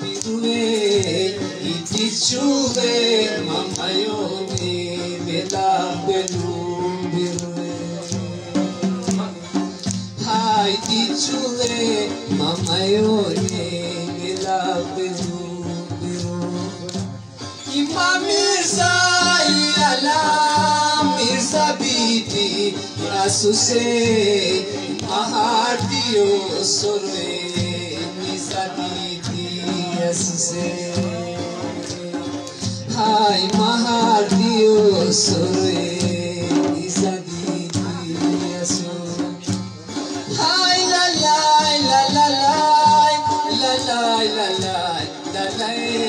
דיבורי תשובי ממיוני ולבלו בירי היי תשובי ממיוני ולבלו בירי אמא מירזה יאללה מירזה ביתי יעשו סי bahar diyor soruyemiz size Hay mahar diyor soruyemiz Hay la la la la la la la la la la.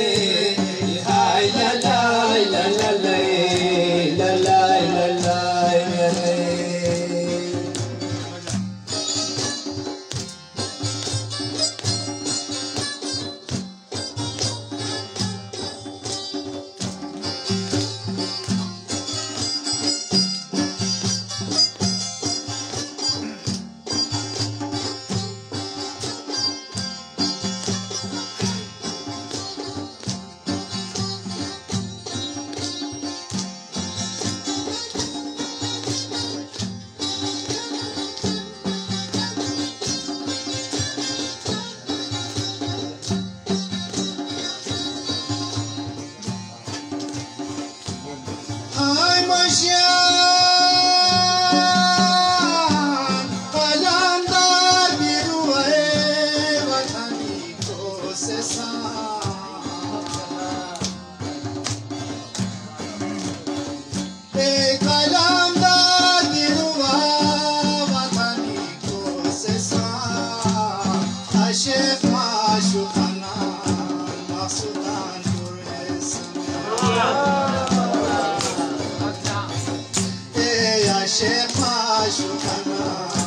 chefe faz o.